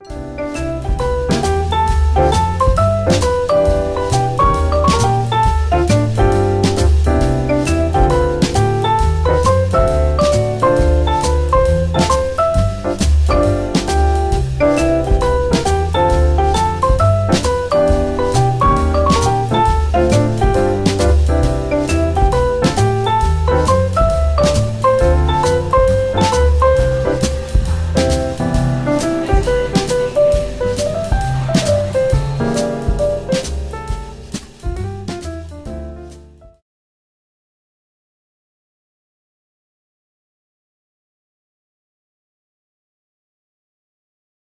对。